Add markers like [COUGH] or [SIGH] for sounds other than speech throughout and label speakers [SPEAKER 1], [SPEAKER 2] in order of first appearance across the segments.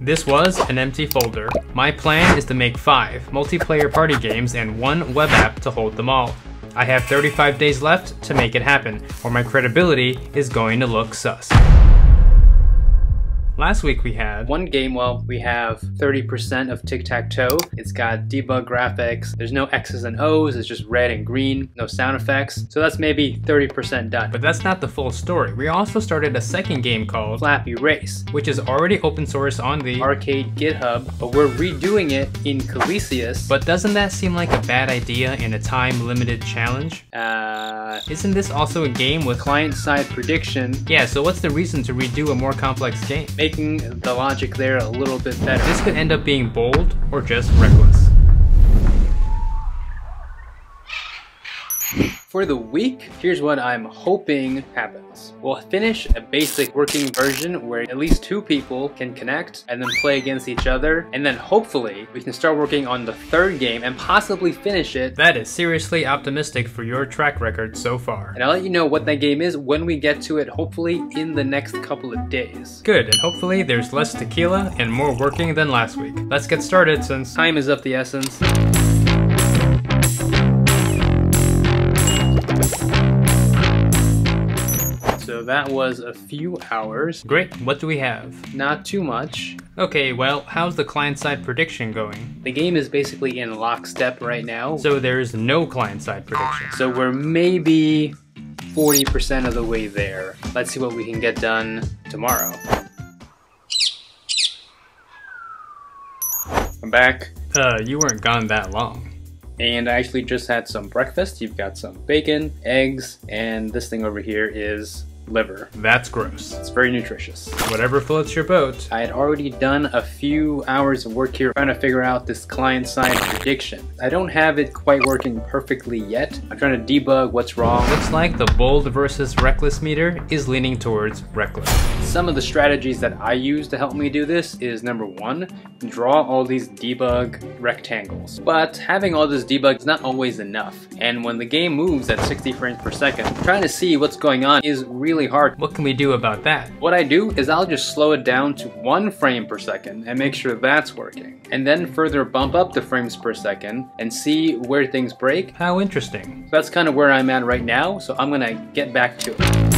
[SPEAKER 1] This was an empty folder. My plan is to make five multiplayer party games and one web app to hold them all. I have 35 days left to make it happen, or my credibility is going to look sus. Last week we had one game, well, we have 30% of tic-tac-toe. It's got debug graphics. There's no X's and O's, it's just red and green, no sound effects. So that's maybe 30% done. But that's not the full story. We also started a second game called Flappy Race, which is already open source on the Ourcade GitHub, but we're redoing it in Colyseus. But doesn't that seem like a bad idea in a time-limited challenge? Uh, isn't this also a game with client-side prediction? Yeah, so what's the reason to redo a more complex game? Making the logic there a little bit better. This could end up being bold or just reckless. For the week, here's what I'm hoping happens. We'll finish a basic working version where at least two people can connect and then play against each other. And then hopefully we can start working on the third game and possibly finish it. That is seriously optimistic for your track record so far. And I'll let you know what that game is when we get to it, hopefully in the next couple of days. Good, and hopefully there's less tequila and more working than last week. Let's get started since time is of the essence. That was a few hours. Great, what do we have? Not too much. Okay, well, how's the client-side prediction going? The game is basically in lockstep right now. So there's no client-side prediction. So we're maybe 40% of the way there. Let's see what we can get done tomorrow. I'm back. Uh, you weren't gone that long. And I actually just had some breakfast. You've got some bacon, eggs, and this thing over here is liver. That's gross. It's very nutritious. Whatever floats your boat. I had already done a few hours of work here trying to figure out this client-side prediction. I don't have it quite working perfectly yet. I'm trying to debug what's wrong. Looks like the bold versus reckless meter is leaning towards reckless. Some of the strategies that I use to help me do this is number one, draw all these debug rectangles. But having all this debug is not always enough. And when the game moves at 60 frames per second, trying to see what's going on is really hard. What can we do about that? What I do is I'll just slow it down to one frame per second and make sure that's working. And then further bump up the frames per second and see where things break. How interesting. So that's kind of where I'm at right now, so I'm gonna get back to it.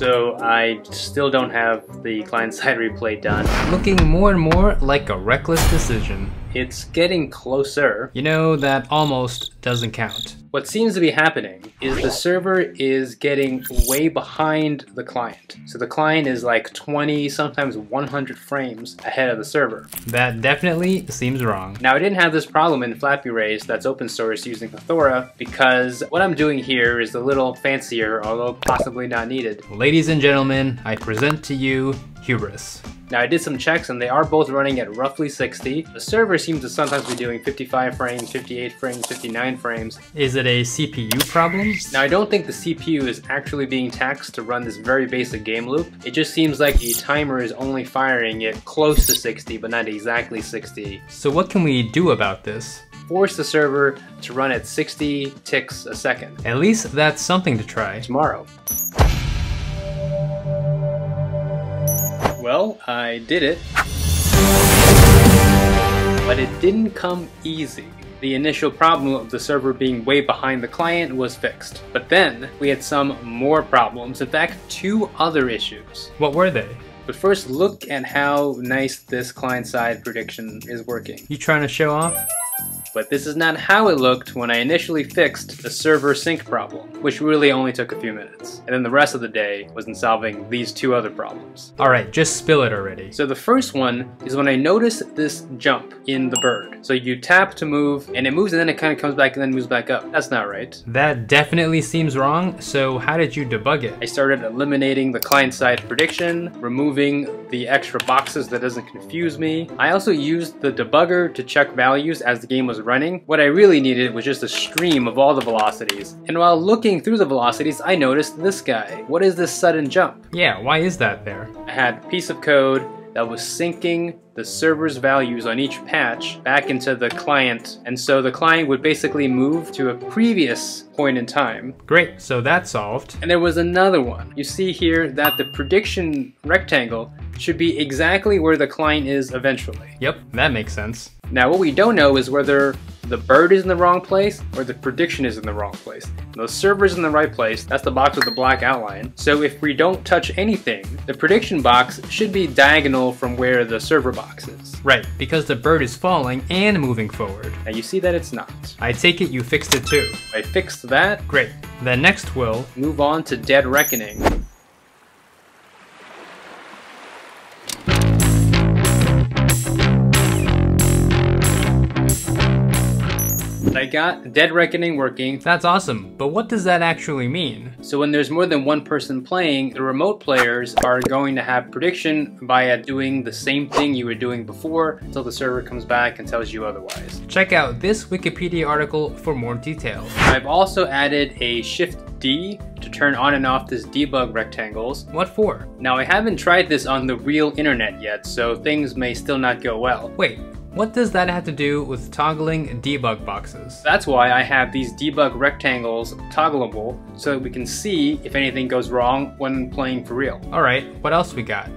[SPEAKER 1] So I still don't have the client-side [LAUGHS] replay done. Looking more and more like a reckless decision. It's getting closer. You know, that almost doesn't count. What seems to be happening is the server is getting way behind the client. So the client is like 20, sometimes 100 frames ahead of the server. That definitely seems wrong. Now I didn't have this problem in Flappy Race that's open source using Hathora because what I'm doing here is a little fancier, although possibly not needed. Ladies and gentlemen, I present to you Hubris. Now I did some checks and they are both running at roughly 60. The server seems to sometimes be doing 55 frames, 58 frames, 59 frames. Is it a CPU problem? Now I don't think the CPU is actually being taxed to run this very basic game loop. It just seems like the timer is only firing it close to 60 but not exactly 60. So what can we do about this? force the server to run at 60 ticks a second. At least that's something to try. Tomorrow. Well, I did it. But it didn't come easy. The initial problem of the server being way behind the client was fixed. But then, we had some more problems, in fact, two other issues. What were they? But first, look at how nice this client-side prediction is working. You trying to show off? But this is not how it looked when I initially fixed the server sync problem, which really only took a few minutes. And then the rest of the day was in solving these two other problems. Alright, just spill it already. So the first one is when I noticed this jump in the bird. So you tap to move, and it moves and then it kind of comes back and then moves back up. That's not right. That definitely seems wrong, so how did you debug it? I started eliminating the client-side prediction, removing the extra boxes that doesn't confuse me. I also used the debugger to check values as the game was running, what I really needed was just a stream of all the velocities. And while looking through the velocities, I noticed this guy. What is this sudden jump? Yeah, why is that there? I had a piece of code that was syncing the server's values on each patch back into the client, and so the client would basically move to a previous point in time.
[SPEAKER 2] Great, so that's solved.
[SPEAKER 1] And there was another one. You see here that the prediction rectangle should be exactly where the client is eventually.
[SPEAKER 2] Yep, that makes sense.
[SPEAKER 1] Now what we don't know is whether the bird is in the wrong place or the prediction is in the wrong place. The server is in the right place, that's the box with the black outline. So if we don't touch anything, the prediction box should be diagonal from where the server box is.
[SPEAKER 2] Right, because the bird is falling and moving forward.
[SPEAKER 1] Now you see that it's not.
[SPEAKER 2] I take it you fixed it too.
[SPEAKER 1] I fixed that.
[SPEAKER 2] Great. Then next we'll
[SPEAKER 1] move on to Dead Reckoning. I got Dead Reckoning working.
[SPEAKER 2] That's awesome, but what does that actually mean?
[SPEAKER 1] So when there's more than one person playing, the remote players are going to have prediction by doing the same thing you were doing before until the server comes back and tells you otherwise.
[SPEAKER 2] Check out this Wikipedia article for more details.
[SPEAKER 1] I've also added a Shift D to turn on and off this debug rectangles.
[SPEAKER 2] What for?
[SPEAKER 1] Now I haven't tried this on the real internet yet, so things may still not go well.
[SPEAKER 2] Wait, what does that have to do with toggling debug boxes?
[SPEAKER 1] That's why I have these debug rectangles toggleable so that we can see if anything goes wrong when playing for real.
[SPEAKER 2] Alright, what else we got?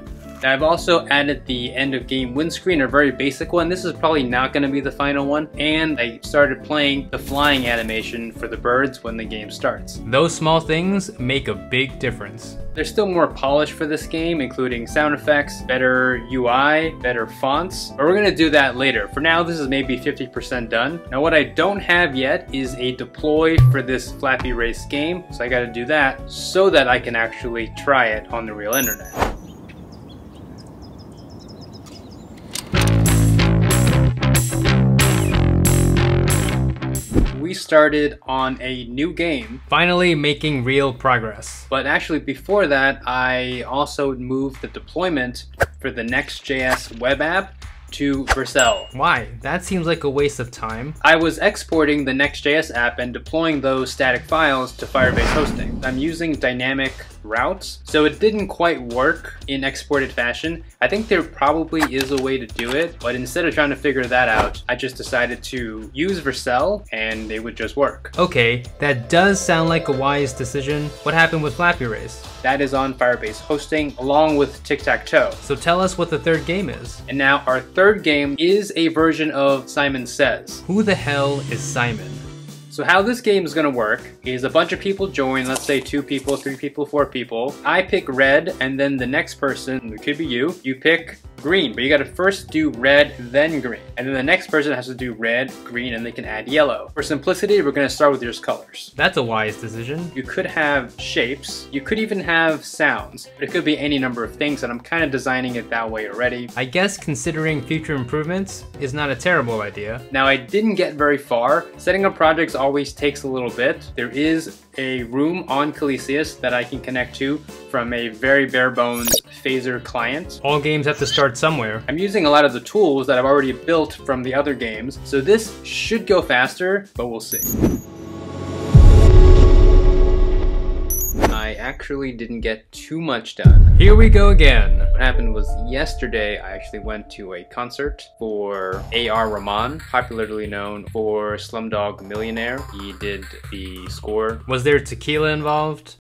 [SPEAKER 1] I've also added the end of game windscreen, a very basic one. This is probably not going to be the final one. And I started playing the flying animation for the birds when the game starts.
[SPEAKER 2] Those small things make a big difference.
[SPEAKER 1] There's still more polish for this game, including sound effects, better UI, better fonts, but we're gonna do that later. For now, this is maybe 50% done. Now what I don't have yet is a deploy for this Flappy Race game, so I gotta do that so that I can actually try it on the real internet. We started on a new game.
[SPEAKER 2] Finally making real progress.
[SPEAKER 1] But actually before that, I also moved the deployment for the Next.js web app to Vercel.
[SPEAKER 2] Why? That seems like a waste of time.
[SPEAKER 1] I was exporting the Next.js app and deploying those static files to Firebase hosting. I'm using dynamic routes, so it didn't quite work in exported fashion. I think there probably is a way to do it, but instead of trying to figure that out, I just decided to use Vercel and it would just work.
[SPEAKER 2] Okay, that does sound like a wise decision. What happened with Flappy Race?
[SPEAKER 1] That is on Firebase hosting along with Tic-Tac-Toe.
[SPEAKER 2] So tell us what the third game is.
[SPEAKER 1] And now our third game is a version of Simon Says.
[SPEAKER 2] Who the hell is Simon?
[SPEAKER 1] So how this game is gonna work is a bunch of people join, let's say two people, three people, four people. I pick red, and then the next person, it could be you, you pick green, but you gotta first do red, then green. And then the next person has to do red, green, and they can add yellow. For simplicity, we're gonna start with just colors.
[SPEAKER 2] That's a wise decision.
[SPEAKER 1] You could have shapes, you could even have sounds. It could be any number of things, and I'm kind of designing it that way already.
[SPEAKER 2] I guess considering future improvements is not a terrible idea.
[SPEAKER 1] Now, I didn't get very far. Setting up projects always takes a little bit. There is a room on Colyseus that I can connect to from a very bare bones phaser client.
[SPEAKER 2] All games have to start somewhere.
[SPEAKER 1] I'm using a lot of the tools that I've already built from the other games, so this should go faster, but we'll see. Actually didn't get too much done.
[SPEAKER 2] Here we go again.
[SPEAKER 1] What happened was yesterday I actually went to a concert for A.R. Rahman, popularly known for Slumdog Millionaire. He did the score.
[SPEAKER 2] Was there tequila involved?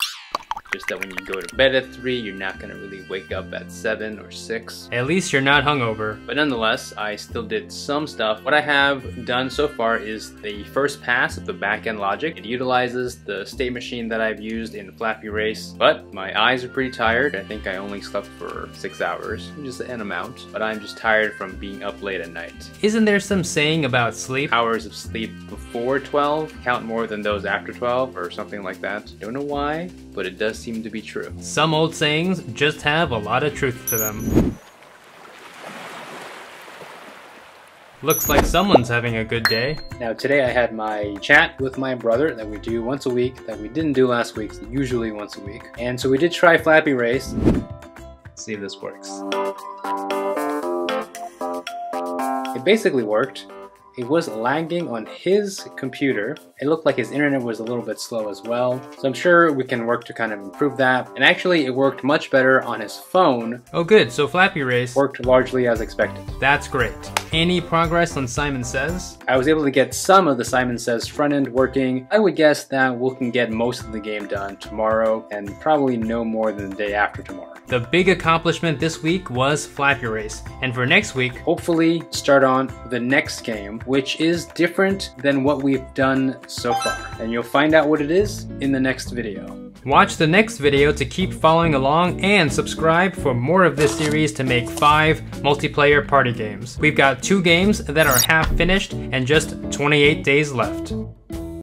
[SPEAKER 1] Just that when you go to bed at 3, you're not going to really wake up at 7 or 6.
[SPEAKER 2] At least you're not hungover.
[SPEAKER 1] But nonetheless, I still did some stuff. What I have done so far is the first pass of the backend logic. It utilizes the state machine that I've used in Flappy Race, but my eyes are pretty tired. I think I only slept for 6 hours, just an amount. But I'm just tired from being up late at night.
[SPEAKER 2] Isn't there some saying about sleep?
[SPEAKER 1] Hours of sleep before 12 count more than those after 12 or something like that. Don't know why, but it does seem to be true.
[SPEAKER 2] Some old sayings just have a lot of truth to them. Looks like someone's having a good day.
[SPEAKER 1] Now today I had my chat with my brother that we do once a week that we didn't do last week, usually once a week. And so we did try Flappy Race. Let's see if this works. It basically worked. It was lagging on his computer it looked like his internet was a little bit slow as well. So I'm sure we can work to kind of improve that. And actually, it worked much better on his phone.
[SPEAKER 2] Oh good, so Flappy Race
[SPEAKER 1] worked largely as expected.
[SPEAKER 2] That's great. Any progress on Simon Says?
[SPEAKER 1] I was able to get some of the Simon Says front end working. I would guess that we can get most of the game done tomorrow and probably no more than the day after tomorrow.
[SPEAKER 2] The big accomplishment this week was Flappy Race, and for next week,
[SPEAKER 1] hopefully start on the next game, which is different than what we've done so far. And you'll find out what it is in the next video.
[SPEAKER 2] Watch the next video to keep following along and subscribe for more of this series to make 5 multiplayer party games. We've got 2 games that are half finished and just 28 days left.